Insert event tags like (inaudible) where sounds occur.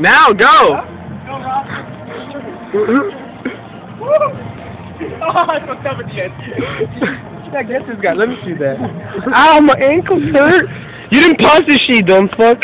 Now go. Oh, (laughs) I fucked up again. I guess this guy. Let me see that. Ow, my ankle hurt. You didn't pause the sheet, dumb fuck.